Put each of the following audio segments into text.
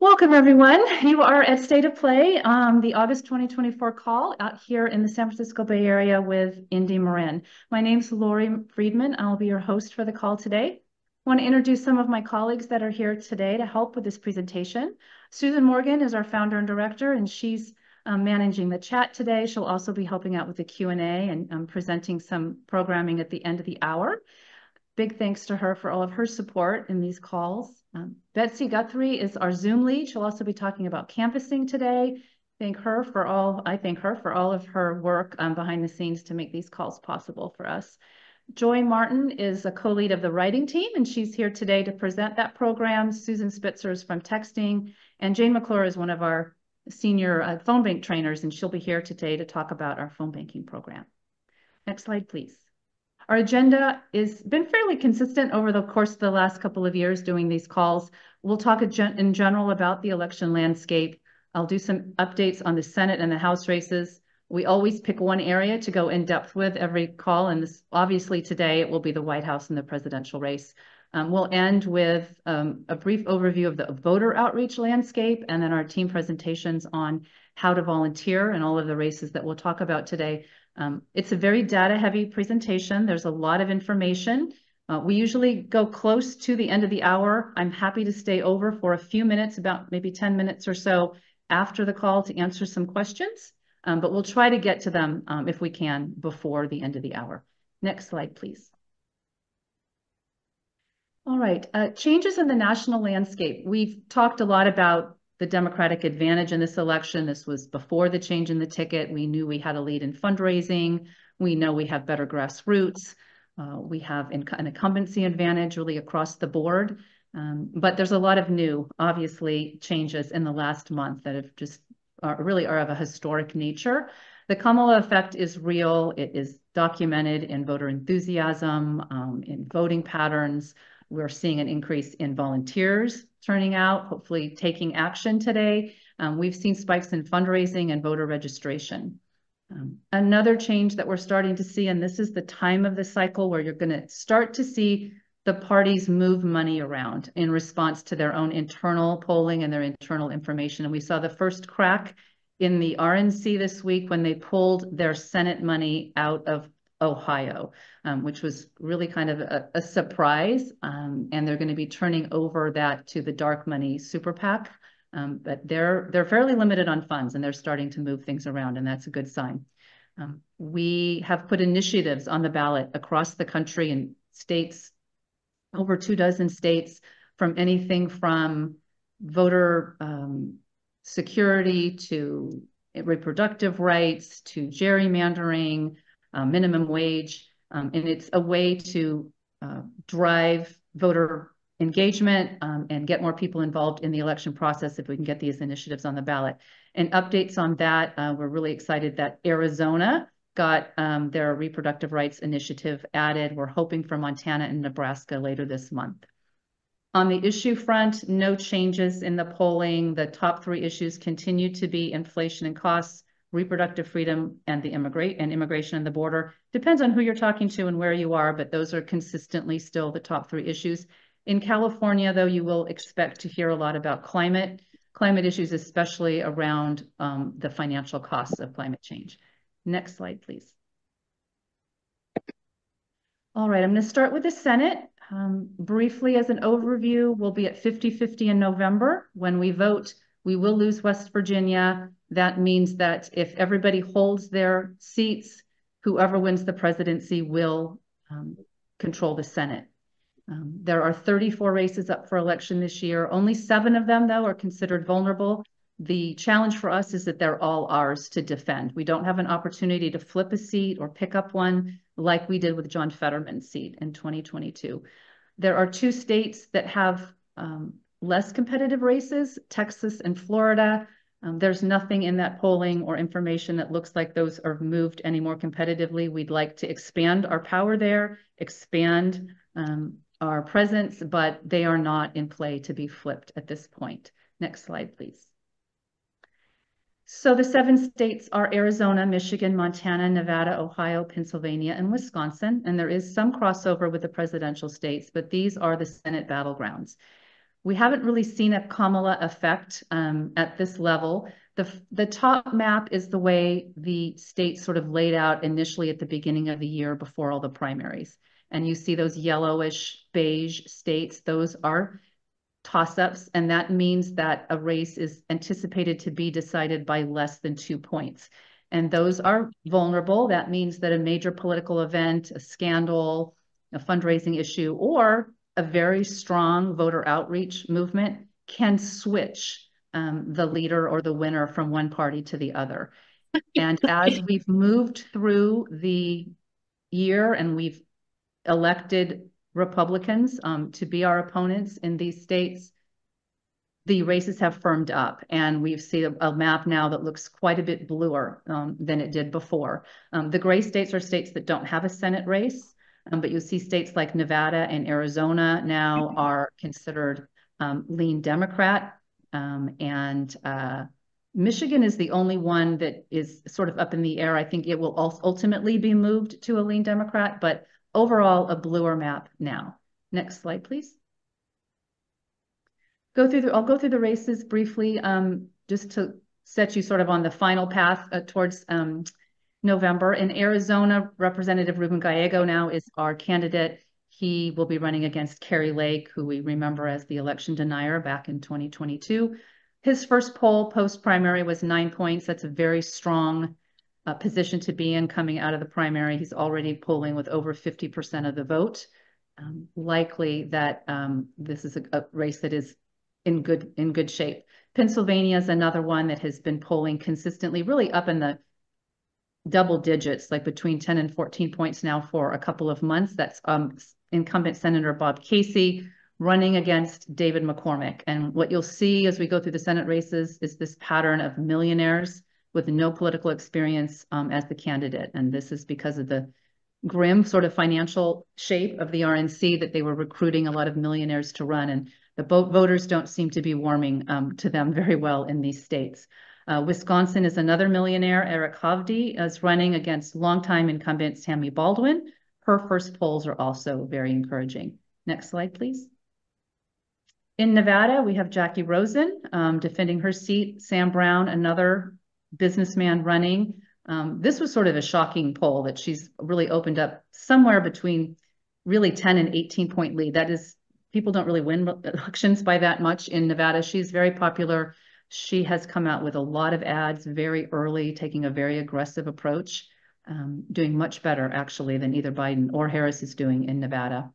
Welcome, everyone. You are at State of Play, the August 2024 call out here in the San Francisco Bay Area with IndiMarin. My name's Lori Friedman. I'll be your host for the call today. I want to introduce some of my colleagues that are here today to help with this presentation. Susan Morgan is our founder and director, and she's um, managing the chat today. She'll also be helping out with the Q&A and um, presenting some programming at the end of the hour. Big thanks to her for all of her support in these calls. Um, Betsy Guthrie is our Zoom lead. She'll also be talking about canvassing today. Thank her for all, I thank her for all of her work um, behind the scenes to make these calls possible for us. Joy Martin is a co-lead of the writing team, and she's here today to present that program. Susan Spitzer is from texting, and Jane McClure is one of our senior uh, phone bank trainers, and she'll be here today to talk about our phone banking program. Next slide, please. Our agenda has been fairly consistent over the course of the last couple of years doing these calls. We'll talk in general about the election landscape. I'll do some updates on the Senate and the House races. We always pick one area to go in depth with every call, and this obviously today it will be the White House and the presidential race. Um, we'll end with um, a brief overview of the voter outreach landscape and then our team presentations on how to volunteer and all of the races that we'll talk about today. Um, it's a very data heavy presentation. There's a lot of information. Uh, we usually go close to the end of the hour. I'm happy to stay over for a few minutes, about maybe 10 minutes or so after the call to answer some questions, um, but we'll try to get to them um, if we can before the end of the hour. Next slide, please. All right, uh, changes in the national landscape. We've talked a lot about the Democratic advantage in this election. This was before the change in the ticket. We knew we had a lead in fundraising. We know we have better grassroots. Uh, we have an incumbency advantage really across the board. Um, but there's a lot of new, obviously, changes in the last month that have just are, really are of a historic nature. The Kamala effect is real. It is documented in voter enthusiasm, um, in voting patterns. We're seeing an increase in volunteers turning out, hopefully taking action today. Um, we've seen spikes in fundraising and voter registration. Um, another change that we're starting to see, and this is the time of the cycle where you're going to start to see the parties move money around in response to their own internal polling and their internal information. And we saw the first crack in the RNC this week when they pulled their Senate money out of Ohio, um, which was really kind of a, a surprise. Um, and they're going to be turning over that to the dark money super PAC. Um, but they're they're fairly limited on funds and they're starting to move things around, and that's a good sign. Um, we have put initiatives on the ballot across the country in states, over two dozen states, from anything from voter um, security to reproductive rights to gerrymandering, uh, minimum wage. Um, and it's a way to uh, drive voter engagement um, and get more people involved in the election process if we can get these initiatives on the ballot. And updates on that, uh, we're really excited that Arizona got um, their reproductive rights initiative added. We're hoping for Montana and Nebraska later this month. On the issue front, no changes in the polling. The top three issues continue to be inflation and costs, reproductive freedom and the immigrate and immigration and the border. Depends on who you're talking to and where you are, but those are consistently still the top three issues. In California, though, you will expect to hear a lot about climate, climate issues, especially around um, the financial costs of climate change. Next slide, please. All right, I'm going to start with the Senate. Um, briefly, as an overview, we'll be at 50-50 in November. When we vote, we will lose West Virginia. That means that if everybody holds their seats, whoever wins the presidency will um, control the Senate. Um, there are 34 races up for election this year. Only seven of them, though, are considered vulnerable. The challenge for us is that they're all ours to defend. We don't have an opportunity to flip a seat or pick up one like we did with John Fetterman's seat in 2022. There are two states that have um, less competitive races, Texas and Florida. Um, there's nothing in that polling or information that looks like those are moved any more competitively. We'd like to expand our power there, expand um, our presence, but they are not in play to be flipped at this point. Next slide, please. So the seven states are Arizona, Michigan, Montana, Nevada, Ohio, Pennsylvania, and Wisconsin. And there is some crossover with the presidential states, but these are the Senate battlegrounds. We haven't really seen a Kamala effect um, at this level. The, the top map is the way the state sort of laid out initially at the beginning of the year before all the primaries. And you see those yellowish beige states, those are toss-ups, and that means that a race is anticipated to be decided by less than two points. And those are vulnerable. That means that a major political event, a scandal, a fundraising issue, or a very strong voter outreach movement can switch um, the leader or the winner from one party to the other. And as we've moved through the year and we've elected Republicans um, to be our opponents in these states, the races have firmed up and we've seen a, a map now that looks quite a bit bluer um, than it did before. Um, the gray states are states that don't have a Senate race, um, but you'll see states like Nevada and Arizona now mm-hmm. are considered um, lean Democrat. Um, and uh, Michigan is the only one that is sort of up in the air. I think it will ultimately be moved to a lean Democrat, but overall a bluer map now. Next slide, please go through the, I'll go through the races briefly, um, just to set you sort of on the final path uh, towards um, November. In Arizona, Representative Ruben Gallego now is our candidate. He will be running against Kari Lake, who we remember as the election denier back in 2022. His first poll post-primary was nine points. That's a very strong uh, position to be in coming out of the primary. He's already polling with over 50% of the vote. Um, likely that um, this is a, a race that is in good in good shape. Pennsylvania is another one that has been polling consistently, really up in the double digits, like between 10 and 14 points now for a couple of months. That's um, incumbent Senator Bob Casey running against David McCormick. And what you'll see as we go through the Senate races is this pattern of millionaires with no political experience um, as the candidate. And this is because of the grim sort of financial shape of the RNC that they were recruiting a lot of millionaires to run. And the voters don't seem to be warming um, to them very well in these states. Uh, Wisconsin is another millionaire. Eric Hovde is running against longtime incumbent Tammy Baldwin. Her first polls are also very encouraging. Next slide, please. In Nevada, we have Jackie Rosen um, defending her seat. Sam Brown, another businessman running. Um, this was sort of a shocking poll that she's really opened up somewhere between really 10 and 18 point lead. That is people don't really win elections by that much in Nevada. She's very popular. She has come out with a lot of ads very early, taking a very aggressive approach, um, doing much better actually than either Biden or Harris is doing in Nevada.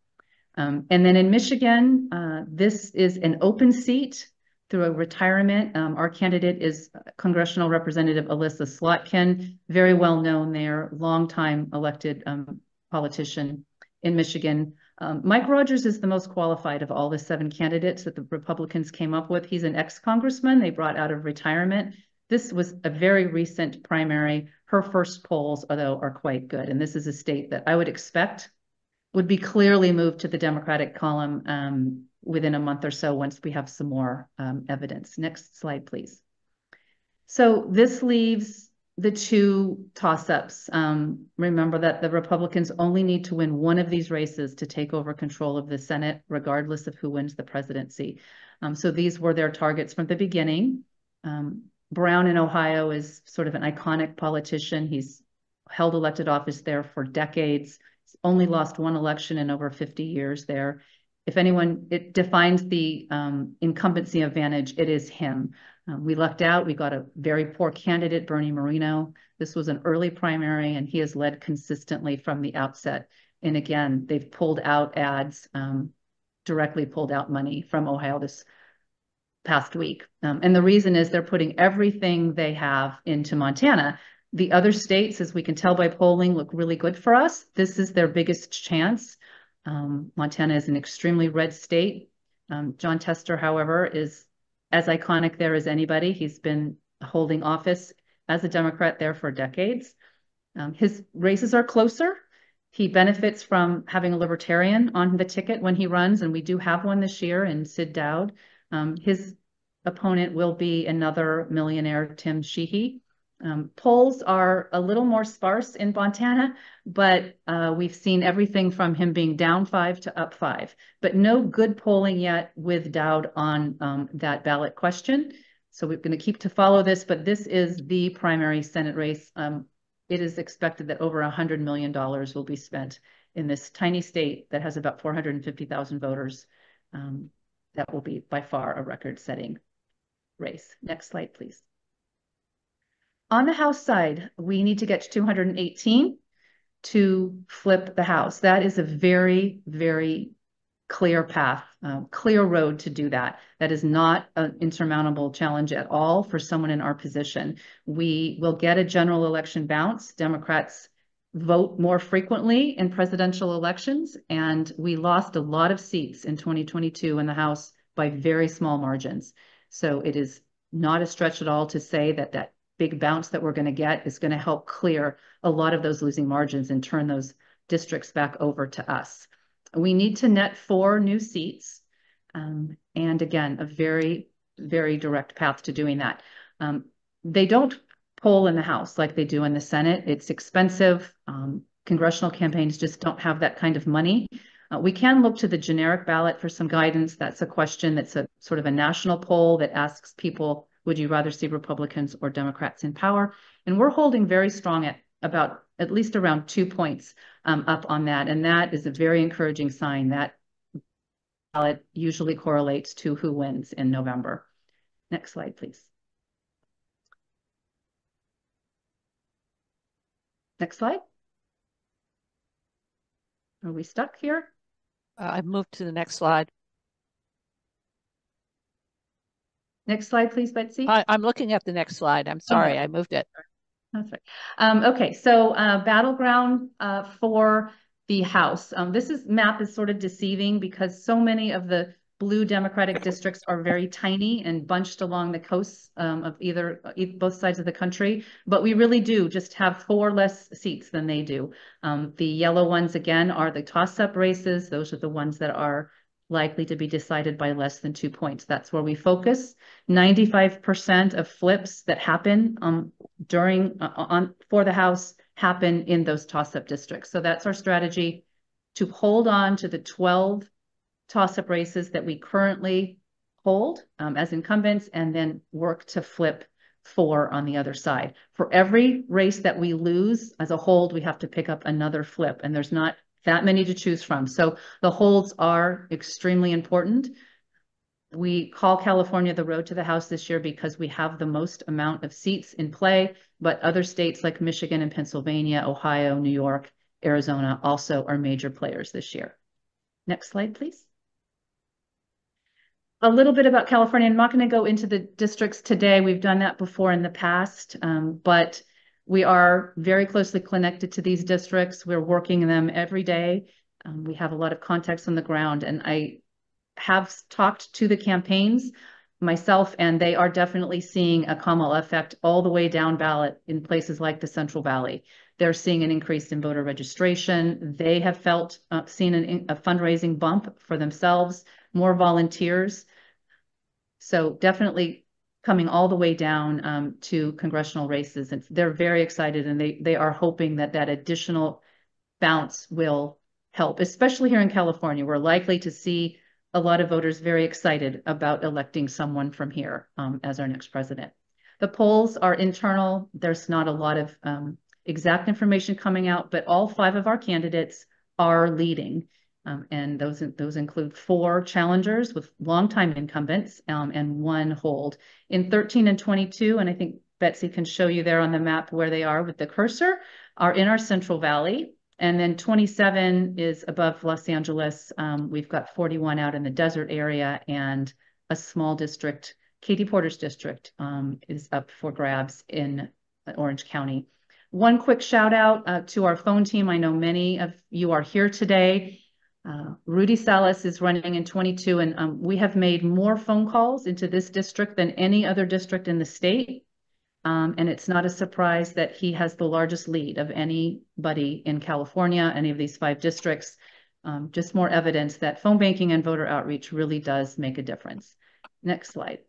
Um, and then in Michigan, uh, this is an open seat through a retirement. Um, our candidate is Congressional Representative Elissa Slotkin, very well known there, longtime elected um, politician in Michigan. Um, Mike Rogers is the most qualified of all the seven candidates that the Republicans came up with. He's an ex-congressman they brought out of retirement. This was a very recent primary. Her first polls, although, are quite good. And this is a state that I would expect would be clearly moved to the Democratic column um, within a month or so once we have some more um, evidence. Next slide, please. So this leaves the two toss-ups. Um, remember that the Republicans only need to win one of these races to take over control of the Senate, regardless of who wins the presidency. Um, so these were their targets from the beginning. Um, Brown in Ohio is sort of an iconic politician. He's held elected office there for decades. He's only lost one election in over 50 years there. If anyone, it defines the um, incumbency advantage, it is him. Um, we lucked out. We got a very poor candidate, Bernie Moreno. This was an early primary, and he has led consistently from the outset. And again, they've pulled out ads, um, directly pulled out money from Ohio this past week. Um, and the reason is they're putting everything they have into Montana. The other states, as we can tell by polling, look really good for us. This is their biggest chance. Um, Montana is an extremely red state. Um, Jon Tester, however, is as iconic there as anybody. He's been holding office as a Democrat there for decades. Um, his races are closer. He benefits from having a libertarian on the ticket when he runs, and we do have one this year in Sid Daoud. Um, his opponent will be another millionaire, Tim Sheehy. Um, polls are a little more sparse in Montana, but uh, we've seen everything from him being down five to up five, but no good polling yet with Daoud on um, that ballot question. So we're going to keep to follow this, but this is the primary Senate race. Um, it is expected that over $100 million will be spent in this tiny state that has about 450,000 voters. Um, that will be by far a record-setting race. Next slide, please. On the House side, we need to get to 218 to flip the House. That is a very, very clear path, uh, clear road to do that. That is not an insurmountable challenge at all for someone in our position. We will get a general election bounce. Democrats vote more frequently in presidential elections, and we lost a lot of seats in 2022 in the House by very small margins. So it is not a stretch at all to say that that big bounce that we're going to get is going to help clear a lot of those losing margins and turn those districts back over to us. We need to net four new seats. Um, and again, a very, very direct path to doing that. Um, they don't poll in the House like they do in the Senate. It's expensive. Um, congressional campaigns just don't have that kind of money. Uh, we can look to the generic ballot for some guidance. That's a question that's a sort of a national poll that asks people, would you rather see Republicans or Democrats in power? And we're holding very strong at about at least around two points um, up on that. And that is a very encouraging sign that ballot usually correlates to who wins in November. Next slide, please. Next slide. Are we stuck here? Uh, I've moved to the next slide. Next slide, please, Betsy. I, am looking at the next slide. I'm sorry. I moved it. That's right. Um, okay, so uh, battleground uh, for the House. Um, this is map is sort of deceiving because so many of the blue Democratic districts are very tiny and bunched along the coasts um, of either both sides of the country. But we really do just have four less seats than they do. Um, the yellow ones again are the toss-up races. Those are the ones that are likely to be decided by less than two points. That's where we focus. 95% of flips that happen um, during uh, on for the House happen in those toss-up districts. So that's our strategy to hold on to the 12 toss-up races that we currently hold um, as incumbents and then work to flip four on the other side. For every race that we lose as a hold, we have to pick up another flip and there's not that many to choose from. So the holds are extremely important. We call California the road to the House this year because we have the most amount of seats in play, but other states like Michigan and Pennsylvania, Ohio, New York, Arizona also are major players this year. Next slide, please. A little bit about California. I'm not going to go into the districts today. We've done that before in the past, um, but we are very closely connected to these districts. We're working in them every day. Um, we have a lot of contacts on the ground, and I have talked to the campaigns myself, and they are definitely seeing a Kamala effect all the way down ballot in places like the Central Valley. They're seeing an increase in voter registration. They have felt uh, seen an, a fundraising bump for themselves, more volunteers. So definitely coming all the way down um, to congressional races. And they're very excited and they, they are hoping that that additional bounce will help, especially here in California. We're likely to see a lot of voters very excited about electing someone from here um, as our next president. The polls are internal. There's not a lot of um, exact information coming out, but all five of our candidates are leading. Um, and those those include four challengers with longtime incumbents um, and one hold. In 13 and 22, and I think Betsy can show you there on the map where they are with the cursor, are in our Central Valley. And then 27 is above Los Angeles. Um, we've got 41 out in the desert area and a small district, Katie Porter's district, um, is up for grabs in Orange County. One quick shout out uh, to our phone team. I know many of you are here today. Uh, Rudy Salas is running in 22, and um, we have made more phone calls into this district than any other district in the state. Um, and it's not a surprise that he has the largest lead of anybody in California, any of these five districts. Um, just more evidence that phone banking and voter outreach really does make a difference. Next slide.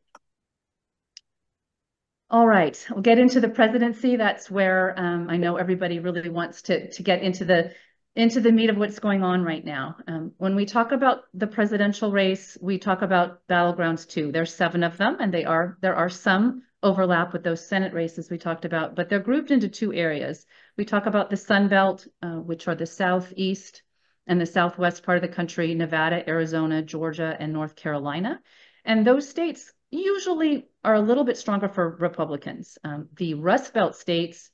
All right, we'll get into the presidency. That's where um, I know everybody really wants to to get into the into the meat of what's going on right now. Um, when we talk about the presidential race, we talk about battlegrounds too. There's seven of them, and they are there are some overlap with those Senate races we talked about, but they're grouped into two areas. We talk about the Sun Belt, uh, which are the southeast and the southwest part of the country, Nevada, Arizona, Georgia, and North Carolina. And those states usually are a little bit stronger for Republicans. Um, the Rust Belt states,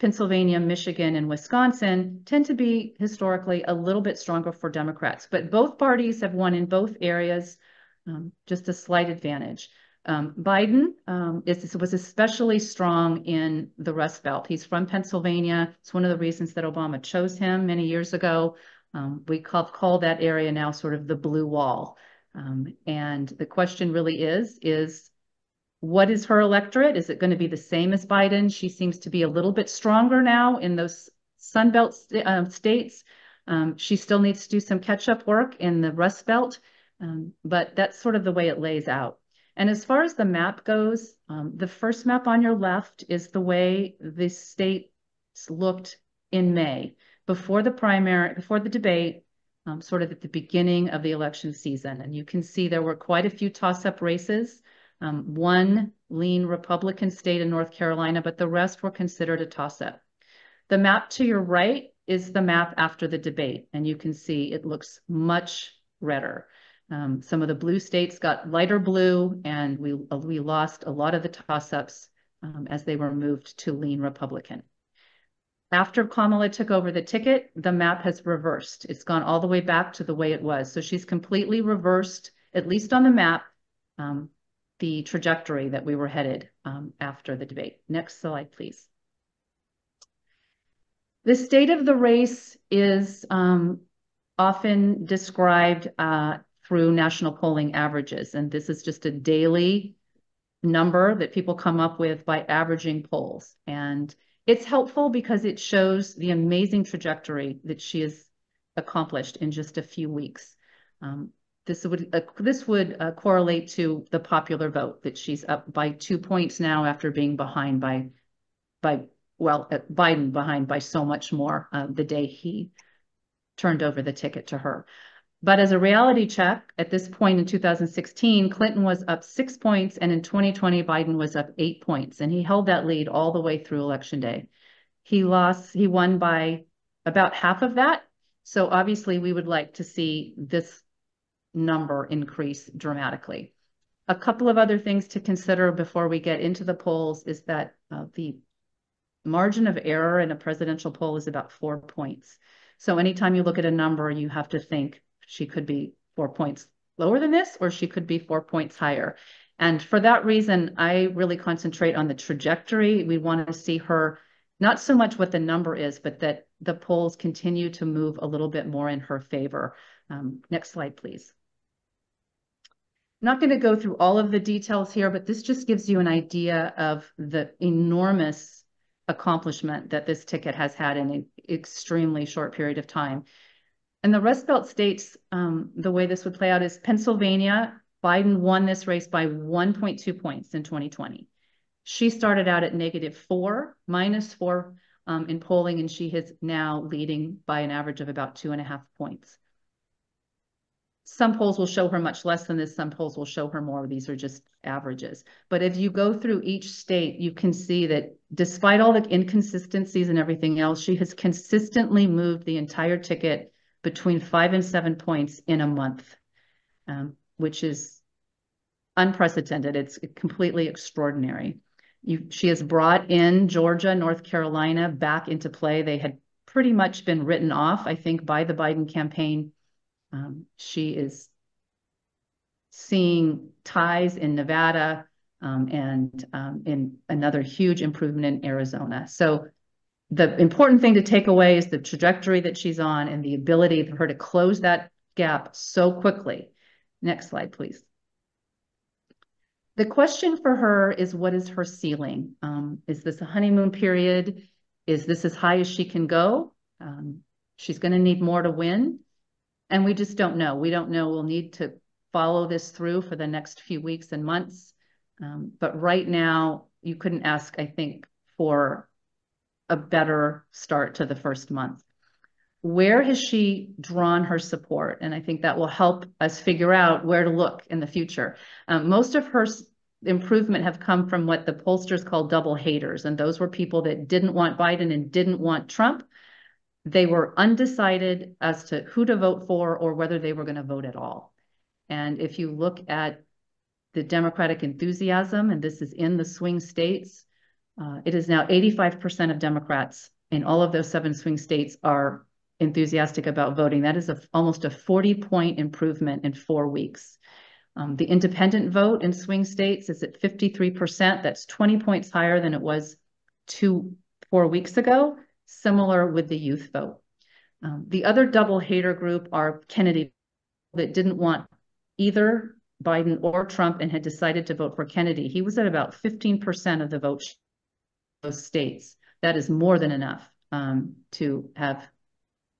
Pennsylvania, Michigan, and Wisconsin tend to be historically a little bit stronger for Democrats, but both parties have won in both areas, um, just a slight advantage. Um, Biden um, is, was especially strong in the Rust Belt. He's from Pennsylvania. It's one of the reasons that Obama chose him many years ago. Um, we call, call that area now sort of the blue wall. Um, and the question really is, is what is her electorate? Is it going to be the same as Biden? She seems to be a little bit stronger now in those Sunbelt st uh, states. Um, she still needs to do some catch-up work in the Rust Belt, um, but that's sort of the way it lays out. And as far as the map goes, um, the first map on your left is the way the states looked in May, before the primary, before the debate, um, sort of at the beginning of the election season. And you can see there were quite a few toss-up races. Um, one lean Republican state in North Carolina, but the rest were considered a toss-up. The map to your right is the map after the debate, and you can see it looks much redder. Um, some of the blue states got lighter blue, and we, we lost a lot of the toss-ups um, as they were moved to lean Republican. After Kamala took over the ticket, the map has reversed. It's gone all the way back to the way it was. So she's completely reversed, at least on the map, um, the trajectory that we were headed um, after the debate. Next slide, please. The state of the race is um, often described uh, through national polling averages, and this is just a daily number that people come up with by averaging polls. And it's helpful because it shows the amazing trajectory that she has accomplished in just a few weeks. Um, this would uh, this would uh, correlate to the popular vote that she's up by two points now after being behind by by well uh, Biden behind by so much more uh, the day he turned over the ticket to her. But as a reality check, at this point in 2016, Clinton was up six points, and in 2020, Biden was up eight points, and he held that lead all the way through election day. He lost, he won by about half of that. So obviously, we would like to see this number increase dramatically. A couple of other things to consider before we get into the polls is that uh, the margin of error in a presidential poll is about four points. So anytime you look at a number, you have to think she could be four points lower than this, or she could be four points higher. And for that reason, I really concentrate on the trajectory. We want to see her, not so much what the number is, but that the polls continue to move a little bit more in her favor. Um, next slide, please. I'm not going to go through all of the details here, but this just gives you an idea of the enormous accomplishment that this ticket has had in an extremely short period of time. And the Rust Belt states, um, the way this would play out is Pennsylvania, Biden won this race by 1.2 points in 2020. She started out at negative four, minus four um, in polling, and she is now leading by an average of about two and a half points. Some polls will show her much less than this. Some polls will show her more. These are just averages. But if you go through each state, you can see that despite all the inconsistencies and everything else, she has consistently moved the entire ticket between five and seven points in a month, um, which is unprecedented. It's completely extraordinary. You, she has brought in Georgia, North Carolina back into play. They had pretty much been written off, I think, by the Biden campaign. Um, she is seeing ties in Nevada um, and um, in another huge improvement in Arizona. So the important thing to take away is the trajectory that she's on and the ability for her to close that gap so quickly. Next slide, please. The question for her is what is her ceiling? Um, is this a honeymoon period? Is this as high as she can go? Um, she's going to need more to win. And we just don't know. We don't know. We'll need to follow this through for the next few weeks and months. Um, but right now, you couldn't ask, I think, for a better start to the first month. Where has she drawn her support? And I think that will help us figure out where to look in the future. Um, most of her improvement have come from what the pollsters call double haters. And those were people that didn't want Biden and didn't want Trump. They were undecided as to who to vote for or whether they were going to vote at all. And if you look at the Democratic enthusiasm, and this is in the swing states, uh, it is now 85% of Democrats in all of those seven swing states are enthusiastic about voting. That is a, almost a 40 point improvement in four weeks. Um, the independent vote in swing states is at 53%. That's 20 points higher than it was two, four weeks ago, similar with the youth vote. Um, the other double hater group are Kennedy that didn't want either Biden or Trump and had decided to vote for Kennedy. He was at about 15% of the vote those states. That is more than enough um, to have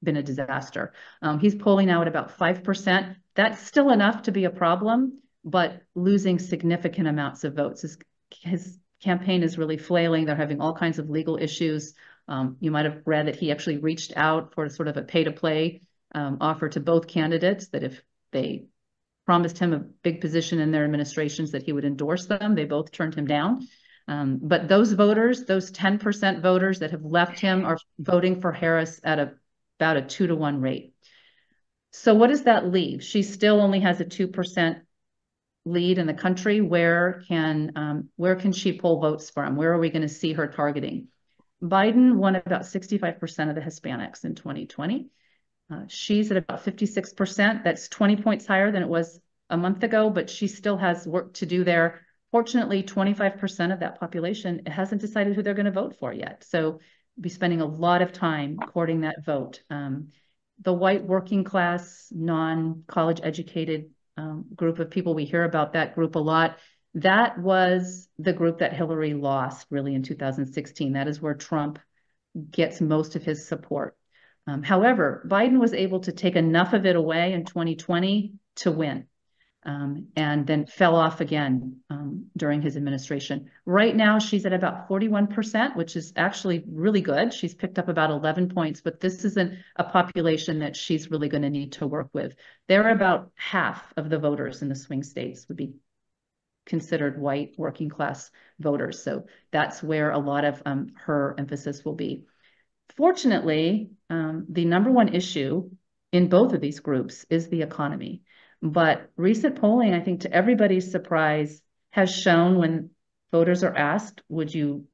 been a disaster. Um, he's polling out about 5%. That's still enough to be a problem, but losing significant amounts of votes. His, his campaign is really flailing. They're having all kinds of legal issues. Um, you might have read that he actually reached out for sort of a pay to play um, offer to both candidates that if they promised him a big position in their administrations that he would endorse them. They both turned him down. Um, but those voters, those 10% voters that have left him are voting for Harris at a about a two to one rate. So what does that leave? She still only has a 2% lead in the country. Where can, um, where can she pull votes from? Where are we going to see her targeting? Biden won about 65% of the Hispanics in 2020. Uh, she's at about 56%. That's 20 points higher than it was a month ago, but she still has work to do there. Fortunately, 25% of that population hasn't decided who they're going to vote for yet. So be spending a lot of time courting that vote. Um, the white working class, non-college educated um, group of people, we hear about that group a lot. That was the group that Hillary lost really in 2016. That is where Trump gets most of his support. Um, however, Biden was able to take enough of it away in 2020 to win um, and then fell off again um, during his administration. Right now, she's at about 41%, which is actually really good. She's picked up about 11 points, but this isn't a population that she's really going to need to work with. They're about half of the voters in the swing states would be considered white working class voters. So that's where a lot of um, her emphasis will be. Fortunately, um, the number one issue in both of these groups is the economy. But recent polling, I think to everybody's surprise, has shown when voters are asked, would you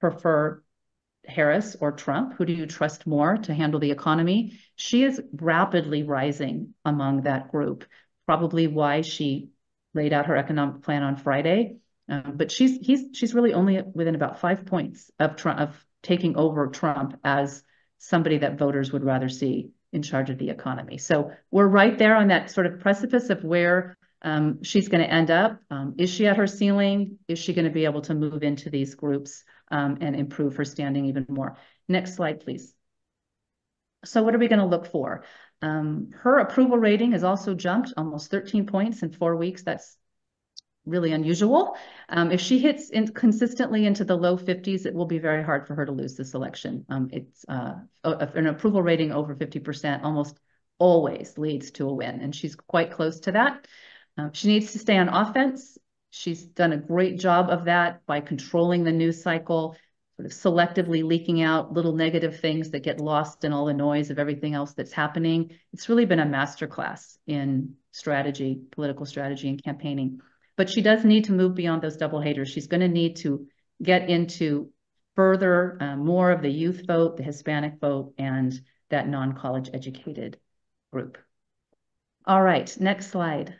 prefer Harris or Trump? Who do you trust more to handle the economy? She is rapidly rising among that group, probably why she laid out her economic plan on Friday. Um, but she's he's she's really only within about five points of Trump of taking over Trump as somebody that voters would rather see in charge of the economy. So we're right there on that sort of precipice of where um, she's going to end up. Um, is she at her ceiling? Is she going to be able to move into these groups um, and improve her standing even more? Next slide, please. So what are we going to look for? Um, her approval rating has also jumped almost 13 points in four weeks. That's really unusual. Um, if she hits in consistently into the low 50s, it will be very hard for her to lose this election. Um, it's uh, an approval rating over 50% almost always leads to a win, and she's quite close to that. Um, she needs to stay on offense. She's done a great job of that by controlling the news cycle, sort of selectively leaking out little negative things that get lost in all the noise of everything else that's happening. It's really been a masterclass in strategy, political strategy, and campaigning. But she does need to move beyond those double haters. She's going to need to get into further uh, more of the youth vote, the Hispanic vote, and that non-college educated group. All right, next slide.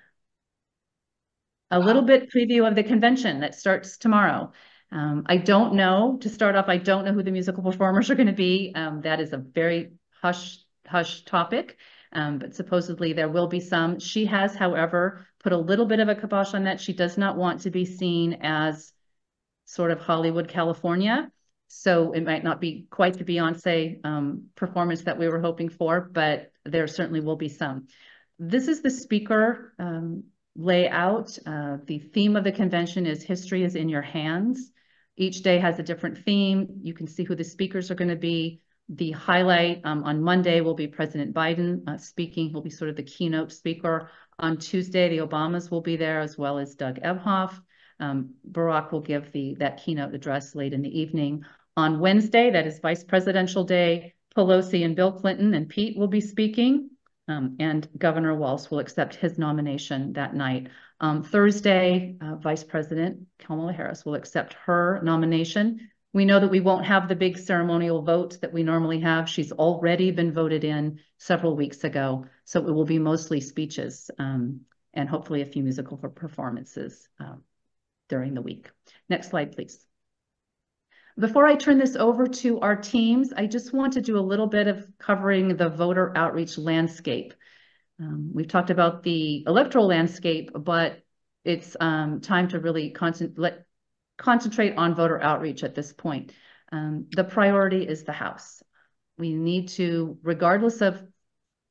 A little bit preview of the convention that starts tomorrow. Um, I don't know, to start off, I don't know who the musical performers are going to be. Um, that is a very hush, hush topic, um, but supposedly there will be some. She has, however, put a little bit of a kibosh on that. She does not want to be seen as sort of Hollywood, California. So it might not be quite the Beyonce um, performance that we were hoping for, but there certainly will be some. This is the speaker um, layout. Uh, the theme of the convention is History is in Your Hands. Each day has a different theme. You can see who the speakers are going to be. The highlight um, on Monday will be President Biden uh, speaking. He'll be sort of the keynote speaker. On Tuesday, the Obamas will be there as well as Doug Emhoff. Um, Barack will give the that keynote address late in the evening. On Wednesday, that is Vice Presidential Day, Pelosi and Bill Clinton and Pete will be speaking. Um, and Governor Walz will accept his nomination that night. Um, Thursday, uh, Vice President Kamala Harris will accept her nomination. We know that we won't have the big ceremonial vote that we normally have. She's already been voted in several weeks ago, so it will be mostly speeches um, and hopefully a few musical performances uh, during the week. Next slide, please. Before I turn this over to our teams, I just want to do a little bit of covering the voter outreach landscape. Um, we've talked about the electoral landscape, but it's um, time to really let, concentrate on voter outreach at this point. Um, the priority is the House. We need to, regardless of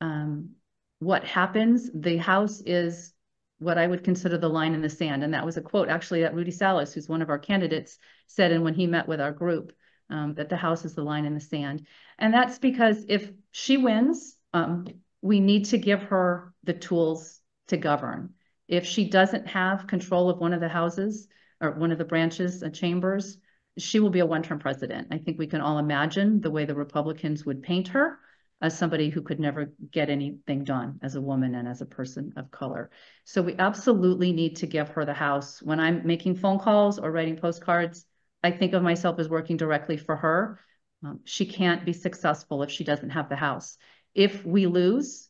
um, what happens, the House is what I would consider the line in the sand. And that was a quote actually that Rudy Salas, who's one of our candidates, said and when he met with our group, um, that the House is the line in the sand. And that's because if she wins, um, we need to give her the tools to govern. If she doesn't have control of one of the houses or one of the branches and chambers, she will be a one-term president. I think we can all imagine the way the Republicans would paint her as somebody who could never get anything done as a woman and as a person of color. So we absolutely need to give her the house. When I'm making phone calls or writing postcards, I think of myself as working directly for her. Um, she can't be successful if she doesn't have the house. If we lose,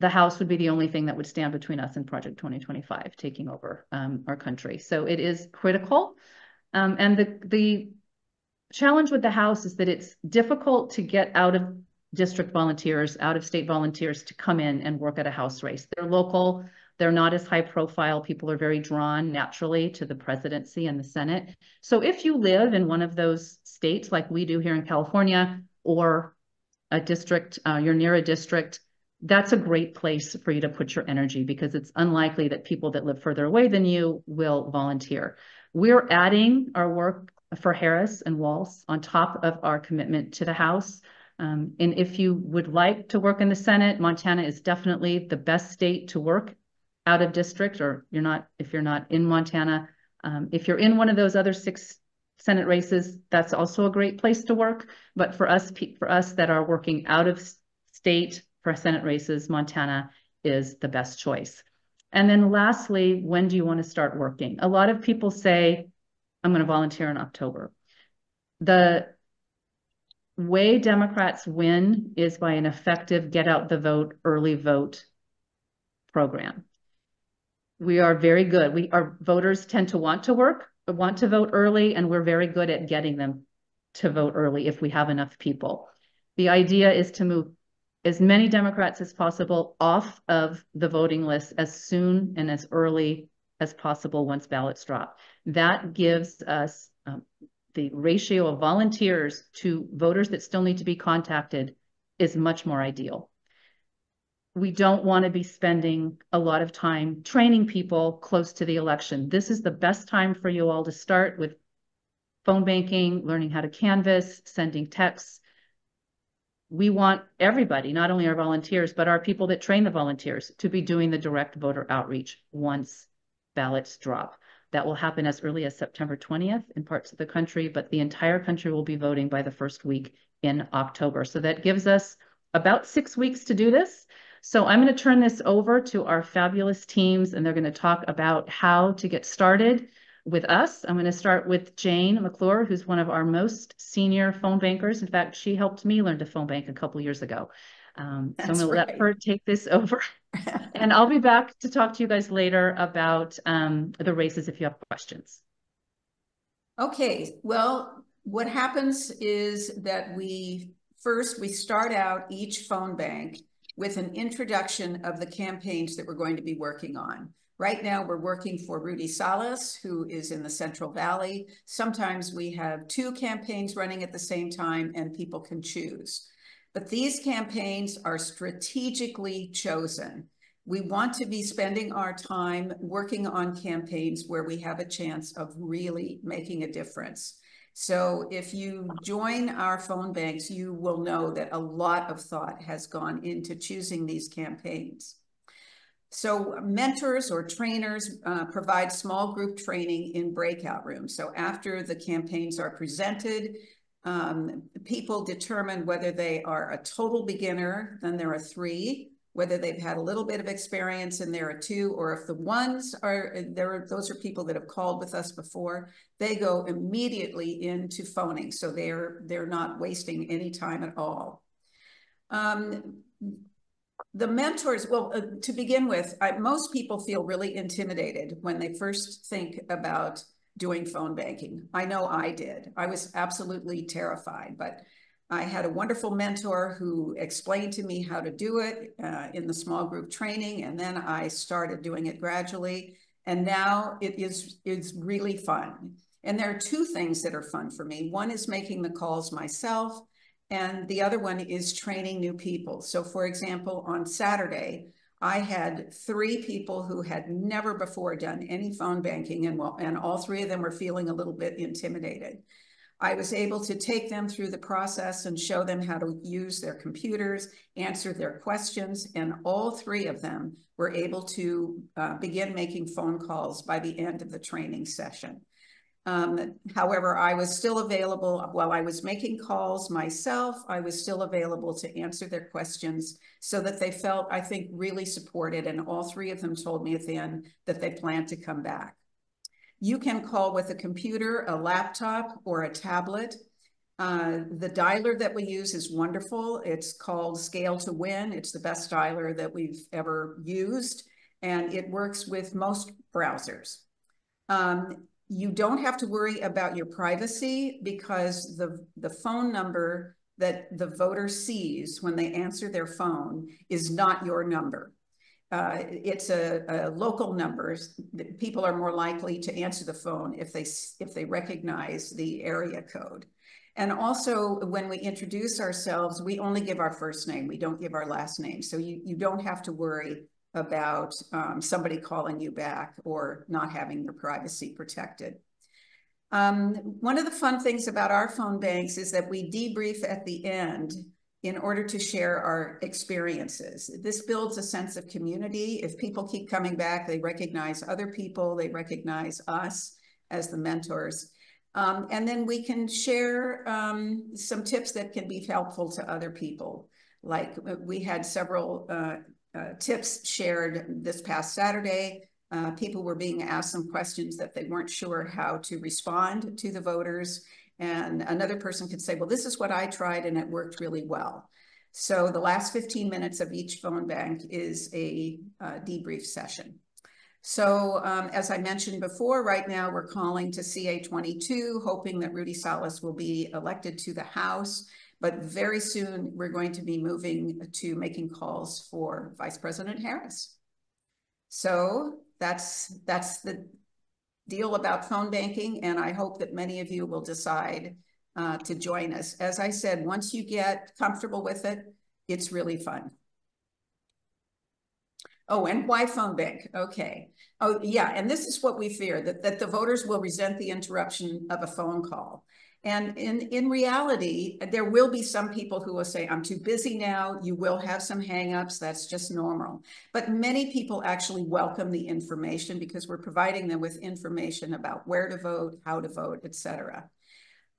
the house would be the only thing that would stand between us and Project 2025 taking over um, our country. So it is critical. Um, and the, the challenge with the house is that it's difficult to get out of district volunteers, out of state volunteers to come in and work at a house race. They're local, they're not as high profile. People are very drawn naturally to the presidency and the Senate. So if you live in one of those states like we do here in California or a district, uh, you're near a district, that's a great place for you to put your energy because it's unlikely that people that live further away than you will volunteer. We're adding our work for Harris and Walz on top of our commitment to the House. Um, and if you would like to work in the Senate, Montana is definitely the best state to work out of district, or you're not, if you're not in Montana. Um, if you're in one of those other six Senate races, that's also a great place to work. But for us, for us that are working out of state for Senate races, Montana is the best choice. And then lastly, when do you want to start working? A lot of people say, I'm going to volunteer in October. The way Democrats win is by an effective get out the vote, early vote program. We are very good. We our voters tend to want to work, want to vote early, and we're very good at getting them to vote early if we have enough people. The idea is to move as many Democrats as possible off of the voting list as soon and as early as possible once ballots drop. That gives us um, the ratio of volunteers to voters that still need to be contacted is much more ideal. We don't want to be spending a lot of time training people close to the election. This is the best time for you all to start with phone banking, learning how to canvass, sending texts. We want everybody, not only our volunteers, but our people that train the volunteers to be doing the direct voter outreach once ballots drop. That will happen as early as September 20th in parts of the country, but the entire country will be voting by the first week in October. So that gives us about six weeks to do this. So I'm going to turn this over to our fabulous teams, and they're going to talk about how to get started with us. I'm going to start with Jane McClure, who's one of our most senior phone bankers. In fact, she helped me learn to phone bank a couple years ago. Um, so I'm going right. to let her take this over. and I'll be back to talk to you guys later about um, the races if you have questions. Okay, well, what happens is that we first we start out each phone bank with an introduction of the campaigns that we're going to be working on. Right now, we're working for Rudy Salas, who is in the Central Valley. Sometimes we have two campaigns running at the same time and people can choose. But these campaigns are strategically chosen. We want to be spending our time working on campaigns where we have a chance of really making a difference. So if you join our phone banks, you will know that a lot of thought has gone into choosing these campaigns. So mentors or trainers uh, provide small group training in breakout rooms. So after the campaigns are presented, um, people determine whether they are a total beginner, then there are three, whether they've had a little bit of experience and there are two, or if the ones are there, are, those are people that have called with us before, they go immediately into phoning. So they're they're not wasting any time at all. Um, the mentors, well, uh, to begin with, I, most people feel really intimidated when they first think about doing phone banking. I know I did. I was absolutely terrified, but I had a wonderful mentor who explained to me how to do it uh, in the small group training, and then I started doing it gradually. And now it is is really fun. And there are two things that are fun for me. One is making the calls myself, and the other one is training new people. So, for example, on Saturday, I had three people who had never before done any phone banking, and well, and all three of them were feeling a little bit intimidated. I was able to take them through the process and show them how to use their computers, answer their questions, and all three of them were able to uh, begin making phone calls by the end of the training session. Um, however, I was still available while I was making calls myself. I was still available to answer their questions so that they felt, I think, really supported. And all three of them told me at the end that they plan to come back. You can call with a computer, a laptop, or a tablet. Uh, the dialer that we use is wonderful. It's called Scale to Win. It's the best dialer that we've ever used, and it works with most browsers. Um, you don't have to worry about your privacy because the, the phone number that the voter sees when they answer their phone is not your number. Uh, it's a, a, local number. People are more likely to answer the phone if they if they recognize the area code. And also, when we introduce ourselves, we only give our first name. We don't give our last name. So you, you don't have to worry about um, somebody calling you back or not having your privacy protected. Um, one of the fun things about our phone banks is that we debrief at the end in order to share our experiences. This builds a sense of community. If people keep coming back, they recognize other people, they recognize us as the mentors. Um, and then we can share um, some tips that can be helpful to other people. Like uh, we had several uh, uh, tips shared this past Saturday. Uh, people were being asked some questions that they weren't sure how to respond to the voters. And another person could say, well, this is what I tried and it worked really well. So the last 15 minutes of each phone bank is a uh, debrief session. So um, as I mentioned before, right now we're calling to CA22, hoping that Rudy Salas will be elected to the House. But very soon we're going to be moving to making calls for Vice President Harris. So that's that's the deal about phone banking, and I hope that many of you will decide uh, to join us. As I said, once you get comfortable with it, it's really fun. Oh, and why phone bank? Okay. Oh, yeah. And this is what we fear that, that the voters will resent the interruption of a phone call. And in, in reality, there will be some people who will say, I'm too busy now. You will have some hangups. That's just normal. But many people actually welcome the information because we're providing them with information about where to vote, how to vote, etc.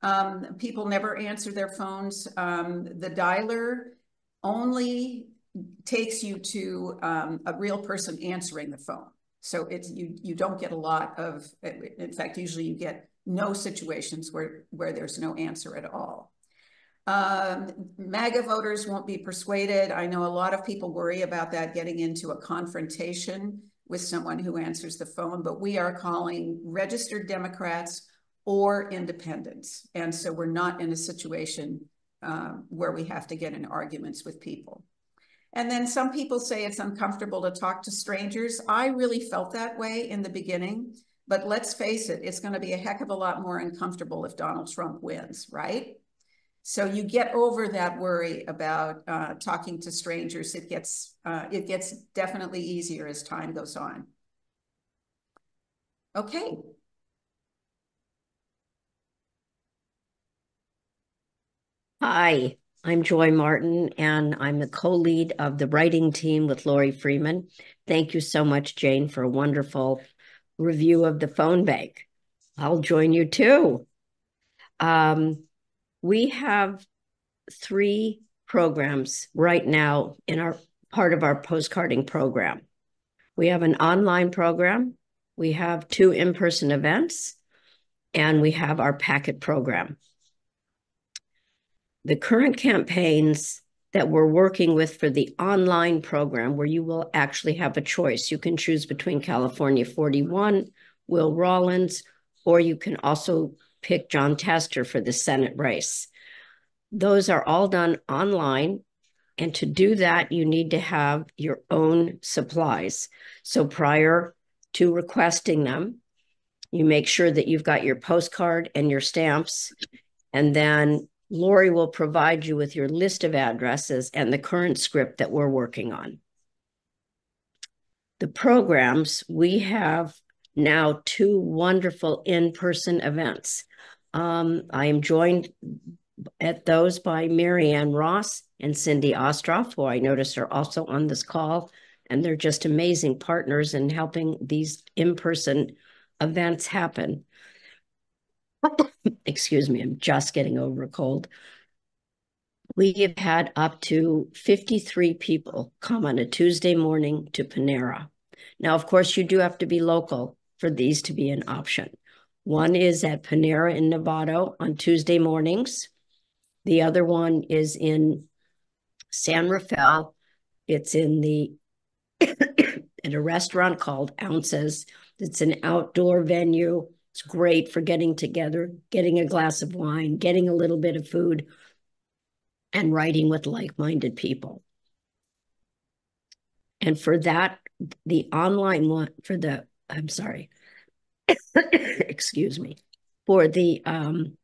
Um, people never answer their phones. Um, the dialer only takes you to um, a real person answering the phone. So it's you you don't get a lot of in fact usually you get no situations where, where there's no answer at all. Um, MAGA voters won't be persuaded. I know a lot of people worry about that getting into a confrontation with someone who answers the phone, but we are calling registered Democrats or independents. And so we're not in a situation um, where we have to get in arguments with people. And then some people say it's uncomfortable to talk to strangers. I really felt that way in the beginning. But let's face it, it's going to be a heck of a lot more uncomfortable if Donald Trump wins, right? So you get over that worry about uh, talking to strangers. It gets uh, it gets definitely easier as time goes on. Okay. Hi, I'm Joy Martin, and I'm the co-lead of the writing team with Lori Freeman. Thank you so much, Jane, for a wonderful review of the phone bank. I'll join you too. Um, we have three programs right now in our part of our postcarding program. We have an online program, we have two in-person events, and we have our packet program. The current campaigns that we're working with for the online program, where you will actually have a choice. You can choose between California 41, Will Rollins, or you can also pick Jon Tester for the Senate race. Those are all done online. And to do that, you need to have your own supplies. So prior to requesting them, you make sure that you've got your postcard and your stamps. And then Lori will provide you with your list of addresses and the current script that we're working on. The programs, we have now two wonderful in-person events. Um, I am joined at those by Marianne Ross and Cindy Ostroff, who I notice are also on this call. And they're just amazing partners in helping these in-person events happen. Excuse me, I'm just getting over a cold. We have had up to 53 people come on a Tuesday morning to Panera. Now, of course, you do have to be local for these to be an option. One is at Panera in Novato on Tuesday mornings. The other one is in San Rafael. It's in the at a restaurant called Ounces. It's an outdoor venue. It's great for getting together, getting a glass of wine, getting a little bit of food, and writing with like-minded people. And for that, the online one for the I'm sorry, excuse me, for the um,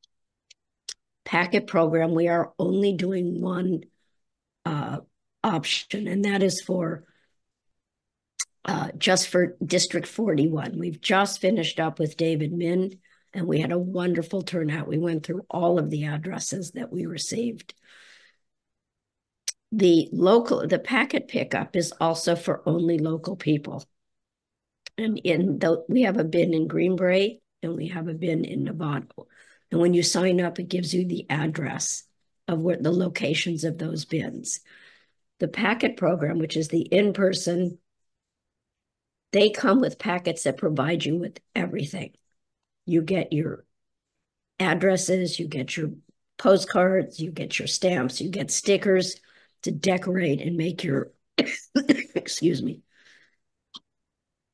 packet program, we are only doing one uh, option, and that is for uh, just for District 41. We've just finished up with David Min, and we had a wonderful turnout. We went through all of the addresses that we received. The local, the packet pickup is also for only local people. And in the, we have a bin in Greenbrae and we have a bin in Novato. And when you sign up, it gives you the address of what the locations of those bins. The packet program, which is the in-person, they come with packets that provide you with everything. You get your addresses, you get your postcards, you get your stamps, you get stickers to decorate and make your, excuse me,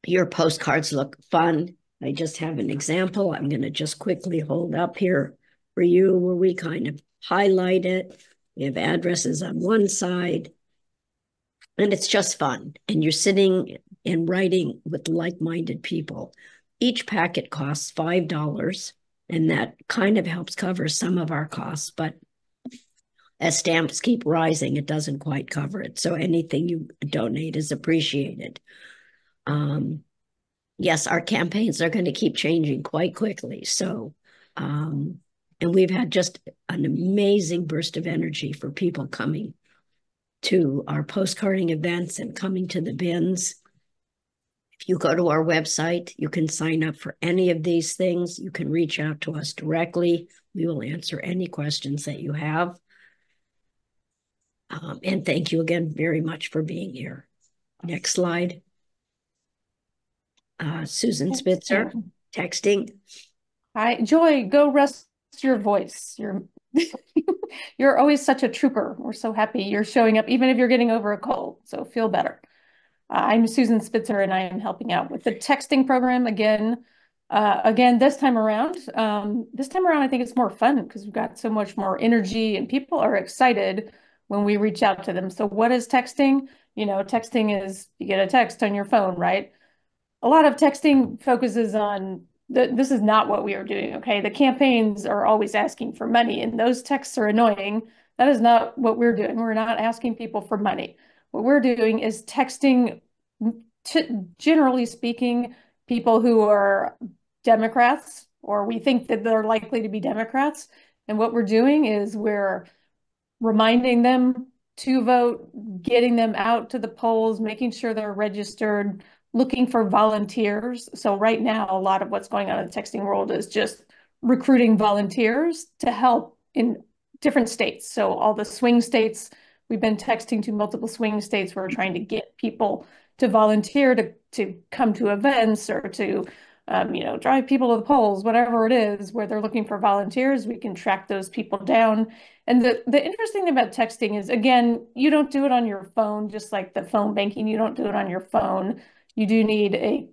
your postcards look fun. I just have an example. I'm going to just quickly hold up here for you where we kind of highlight it. We have addresses on one side, and it's just fun. And you're sitting and writing with like-minded people. Each packet costs $5, and that kind of helps cover some of our costs, but as stamps keep rising, it doesn't quite cover it. So anything you donate is appreciated. Um, yes, our campaigns are going to keep changing quite quickly. So, um, and we've had just an amazing burst of energy for people coming to our postcarding events and coming to the bins. If you go to our website, you can sign up for any of these things. You can reach out to us directly. We will answer any questions that you have. Um, and thank you again very much for being here. Next slide uh, Susan Spitzer texting. Hi, Joy, go rest your voice. You're you're always such a trooper. We're so happy you're showing up, even if you're getting over a cold. So feel better. Uh, I'm Susan Spitzer, and I am helping out with the texting program again. Uh, again, this time around, um, this time around, I think it's more fun because we've got so much more energy, and people are excited when we reach out to them. So, what is texting? You know, texting is you get a text on your phone, right? a lot of texting focuses on th this is not what we are doing, okay? The campaigns are always asking for money and those texts are annoying. That is not what we're doing. We're not asking people for money. What we're doing is texting, generally speaking, people who are Democrats or we think that they're likely to be Democrats. And what we're doing is we're reminding them to vote, getting them out to the polls, making sure they're registered, looking for volunteers. So right now, a lot of what's going on in the texting world is just recruiting volunteers to help in different states. So all the swing states, we've been texting to multiple swing states. We're trying to get people to volunteer to, to come to events or to um, you know, drive people to the polls, whatever it is, where they're looking for volunteers, we can track those people down. And the, the interesting thing about texting is, again, you don't do it on your phone, just like the phone banking, you don't do it on your phone. You do need a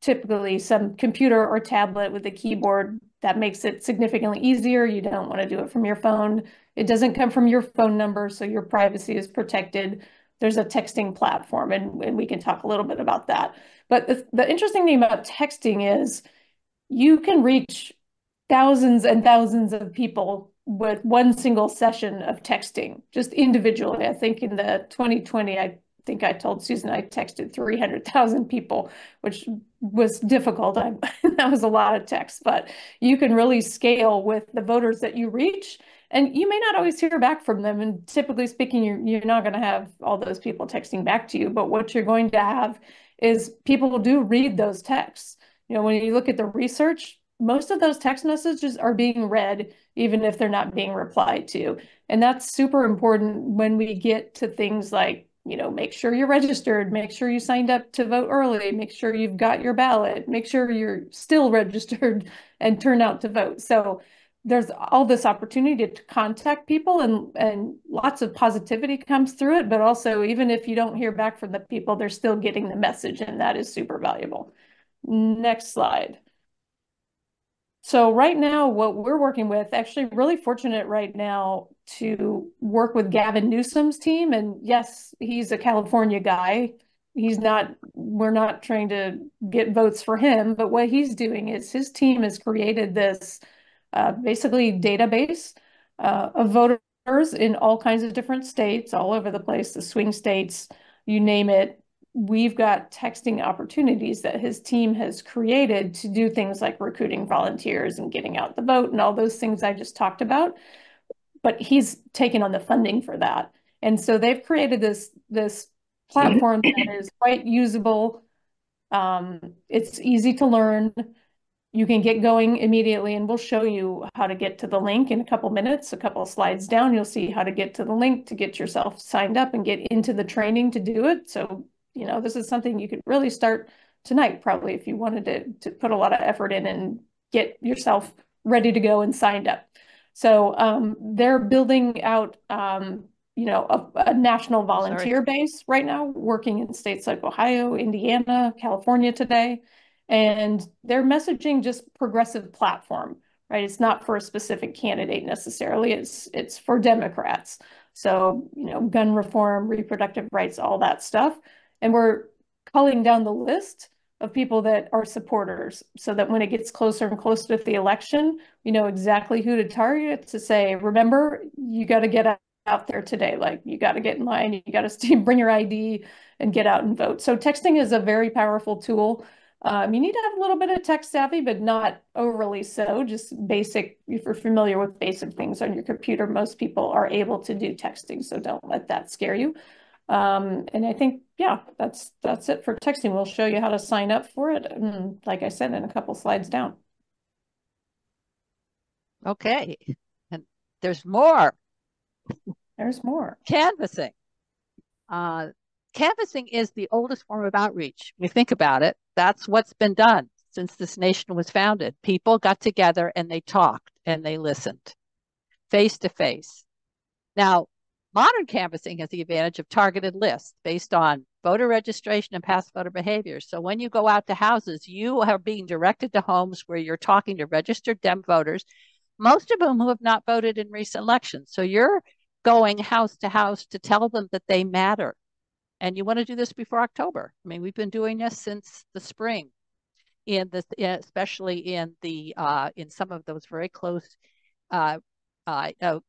typically some computer or tablet with a keyboard that makes it significantly easier. You don't want to do it from your phone. It doesn't come from your phone number, so your privacy is protected. There's a texting platform, and, and we can talk a little bit about that. But the, the interesting thing about texting is you can reach thousands and thousands of people with one single session of texting, just individually. I think in the 2020, I think I told Susan I texted 300,000 people, which was difficult. I, that was a lot of text, but you can really scale with the voters that you reach. And you may not always hear back from them. And typically speaking, you're, you're not going to have all those people texting back to you. But what you're going to have is people do read those texts. You know, when you look at the research, most of those text messages are being read, even if they're not being replied to. And that's super important when we get to things like, you know, make sure you're registered, make sure you signed up to vote early, make sure you've got your ballot, make sure you're still registered and turn out to vote. So there's all this opportunity to contact people and and lots of positivity comes through it but also even if you don't hear back from the people they're still getting the message and that is super valuable. Next slide. So right now what we're working with actually really fortunate right now to work with Gavin Newsom's team and yes he's a California guy. He's not we're not trying to get votes for him but what he's doing is his team has created this uh, basically database uh, of voters in all kinds of different states, all over the place, the swing states, you name it. We've got texting opportunities that his team has created to do things like recruiting volunteers and getting out the vote and all those things I just talked about. But he's taken on the funding for that. And so they've created this, this platform that is quite usable. Um, it's easy to learn you can get going immediately and we'll show you how to get to the link in a couple minutes, a couple slides down, you'll see how to get to the link to get yourself signed up and get into the training to do it. So, you know, this is something you could really start tonight, probably if you wanted to, to put a lot of effort in and get yourself ready to go and signed up. So um, they're building out, um, you know, a, a national volunteer Sorry. base right now, working in states like Ohio, Indiana, California today and they're messaging just progressive platform right? It's not for a specific candidate necessarily. It's it's for democrats. So you know gun reform reproductive rights all that stuff. And we're culling down the list of people that are supporters so that when it gets closer and closer to the election we know exactly who to target to say remember you got to get out there today. Like you got to get in line. You got to bring your id and get out and vote. So texting is a very powerful tool um, you need to have a little bit of tech savvy, but not overly so. Just basic, if you're familiar with basic things on your computer, most people are able to do texting, so don't let that scare you. Um, and I think, yeah, that's that's it for texting. We'll show you how to sign up for it, and like I said, in a couple slides down. Okay, and there's more. There's more. Canvassing. Uh, canvassing is the oldest form of outreach. You think about it, that's what's been done since this nation was founded. People got together and they talked and they listened face to face. Now, modern canvassing has the advantage of targeted lists based on voter registration and past voter behavior. So when you go out to houses, you are being directed to homes where you're talking to registered Dem voters, most of whom who have not voted in recent elections. So you're going house to house to tell them that they matter and you want to do this before October. I mean, we've been doing this since the spring. in the especially in the uh, in some of those very close uh, uh, uh,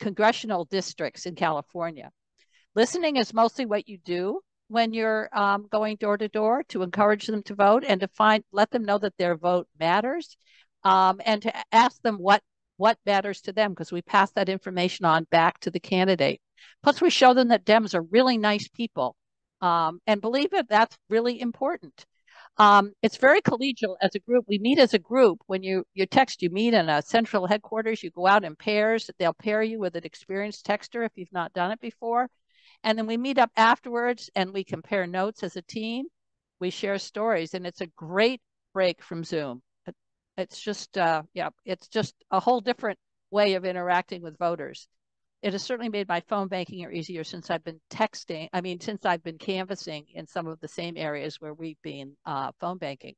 congressional districts in California. Listening is mostly what you do when you're um, going door to door to encourage them to vote and to find let them know that their vote matters um, and to ask them what what matters to them because we pass that information on back to the candidate. Plus, we show them that Dems are really nice people. Um, and believe it, that's really important. Um, it's very collegial as a group. We meet as a group. When you you text, you meet in a central headquarters. You go out in pairs. They'll pair you with an experienced texter if you've not done it before, and then we meet up afterwards and we compare notes as a team. We share stories, and it's a great break from Zoom. It's just, uh, yeah, it's just a whole different way of interacting with voters. It has certainly made my phone banking easier since I've been texting. I mean, since I've been canvassing in some of the same areas where we've been uh, phone banking.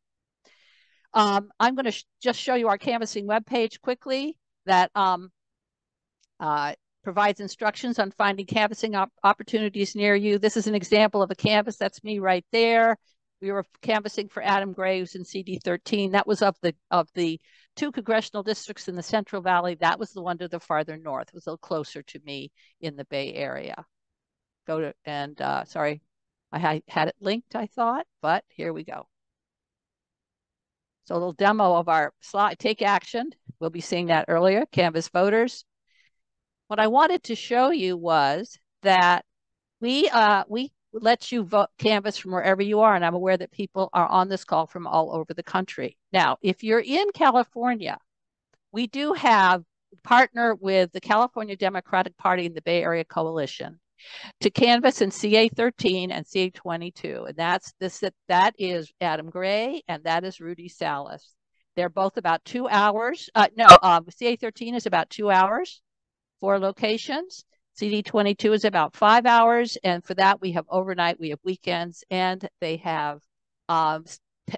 Um, I'm going to sh just show you our canvassing webpage quickly that um, uh, provides instructions on finding canvassing op opportunities near you. This is an example of a canvas. That's me right there we were canvassing for Adam Graves in CD13. That was of the of the two congressional districts in the Central Valley. That was the one to the farther north. It was a little closer to me in the Bay Area. Go to and uh, sorry, I had it linked. I thought, but here we go. So a little demo of our slide. Take action. We'll be seeing that earlier. Canvas voters. What I wanted to show you was that we uh, we lets you vote canvas from wherever you are. And I'm aware that people are on this call from all over the country. Now, if you're in California, we do have partner with the California Democratic Party and the Bay Area Coalition to canvas in CA 13 and CA 22. And that's this that, that is Adam Gray and that is Rudy Salas. They're both about two hours. Uh, no, um, CA 13 is about two hours, four locations. CD22 is about five hours. And for that, we have overnight, we have weekends, and they have um,